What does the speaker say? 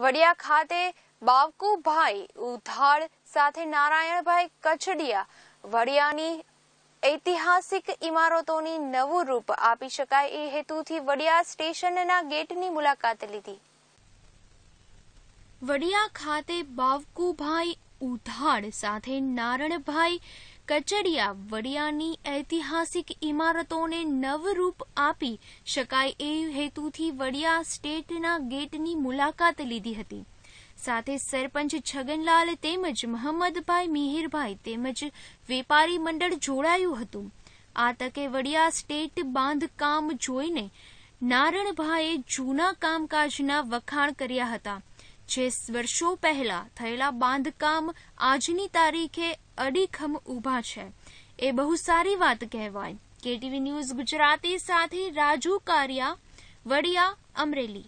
વડિયા ખાતે બાવકુભાઈ ઉધાડ સાથે નારાયણભાઈ કચડિયા વડિયાની ઐતિહાસિક ઇમારતોની નવું રૂપ આપી શકાય એ હેતુથી વડિયા સ્ટેશનના ગેટની મુલાકાત લીધી. વડિયા ખાતે બાવકુભાઈ ઉધાડ સાથે નારણભાઈ કચડિયા, વડિયાની ઐતિહાસિક ઇમારતોને નવરૂપ આપી શકાય એ હેતુથી વડિયા સ્ટેટના ગેટની મુલાકાત લીધી હતી. સાથે સરપંચ છગનલાલ તેમજ મહમ્મદભાઈ મિહિરભાઈ તેમજ વેપારી મંડળ જોડાયું હતું. આ તકે વડિયા સ્ટેટ બાંધકામ જોઈને નારણભાઈએ જૂના કામકાજના વખાણ કર્યા હતા. જે વર્ષો પહેલા થયેલા બાંધકામ આજની તારીખે અડીખમ ઊભા છે. એ બહુ સારી વાત કહેવાય. કેટીવી ન્યૂઝ ગુજરાતી સાથે રાજુ કારિયા, વડિયા અમરેલી.